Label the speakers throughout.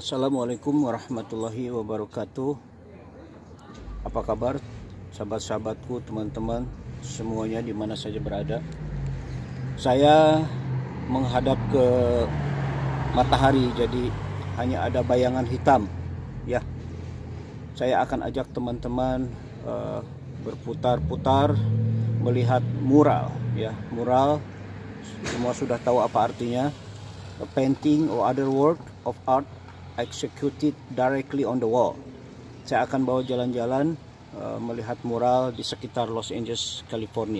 Speaker 1: Assalamualaikum warahmatullahi wabarakatuh. Apa kabar sahabat-sahabatku, teman-teman semuanya di mana saja berada? Saya menghadap ke matahari jadi hanya ada bayangan hitam ya. Saya akan ajak teman-teman uh, berputar-putar melihat mural ya. Mural semua sudah tahu apa artinya. A painting or other work of art executed directly on the wall. Saya akan bawa jalan-jalan uh, melihat mural di sekitar Los Angeles, California.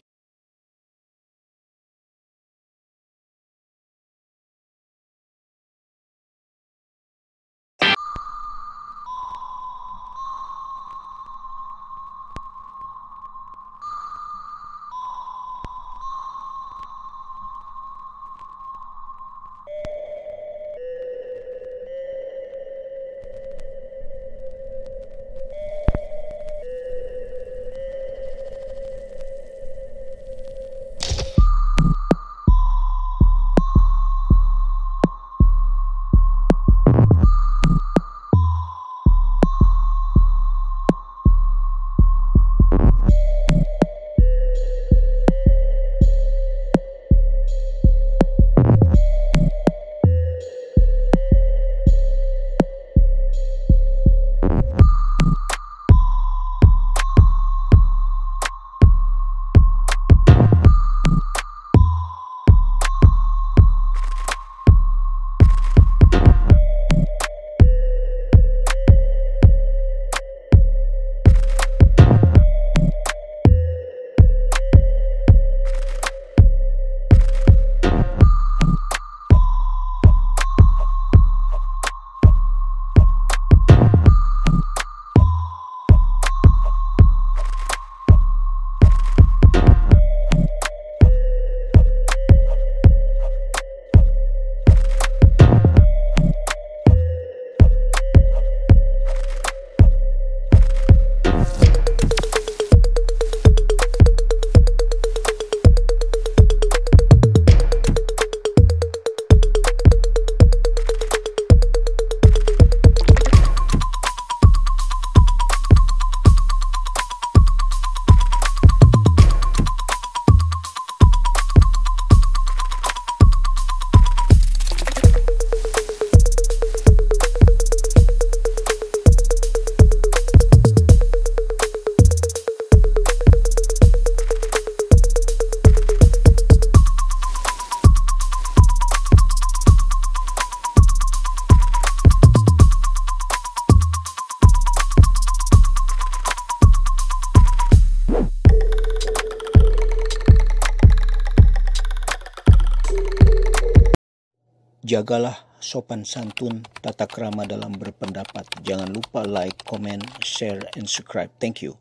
Speaker 1: Jagalah sopan santun, tata krama dalam berpendapat. Jangan lupa like, comment, share, and subscribe. Thank you.